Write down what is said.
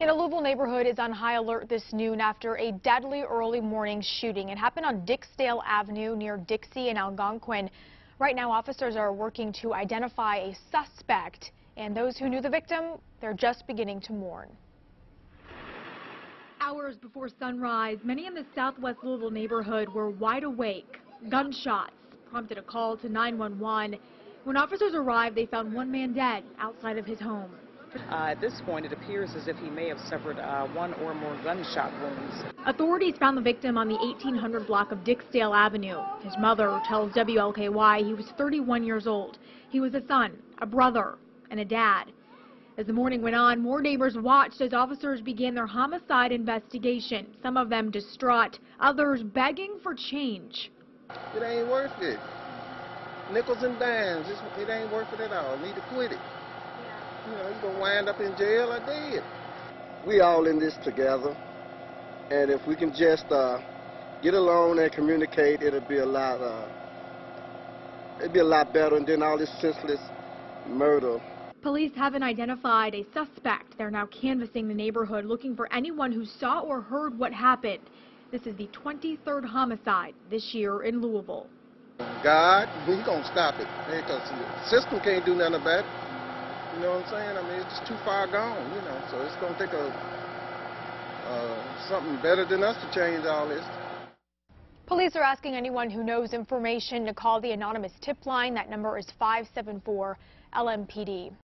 In a Louisville neighborhood is on high alert this noon after a deadly early morning shooting. It happened on Dixdale Avenue near Dixie and Algonquin. Right now, officers are working to identify a suspect, and those who knew the victim, they're just beginning to mourn. Hours before sunrise, many in the southwest Louisville neighborhood were wide awake. Gunshots prompted a call to 911. When officers arrived, they found one man dead outside of his home. Uh, at this point, it appears as if he may have suffered uh, one or more gunshot wounds. Authorities found the victim on the 1800 block of Dixdale Avenue. His mother tells WLKY he was 31 years old. He was a son, a brother, and a dad. As the morning went on, more neighbors watched as officers began their homicide investigation, some of them distraught, others begging for change. It ain't worth it. Nickels and dimes, it ain't worth it at all. Need to quit it. You know, you're gonna wind up in jail or dead. We all in this together, and if we can just uh, get along and communicate, it'll be a lot. Uh, it'll be a lot better than then all this senseless murder. Police haven't identified a suspect. They're now canvassing the neighborhood looking for anyone who saw or heard what happened. This is the 23rd homicide this year in Louisville. God, we gonna stop it because the system can't do nothing about it. You know what I'm saying? I mean, it's just too far gone, you know. So it's going to take a uh, something better than us to change all this. Police are asking anyone who knows information to call the anonymous tip line. That number is 574 LMPD.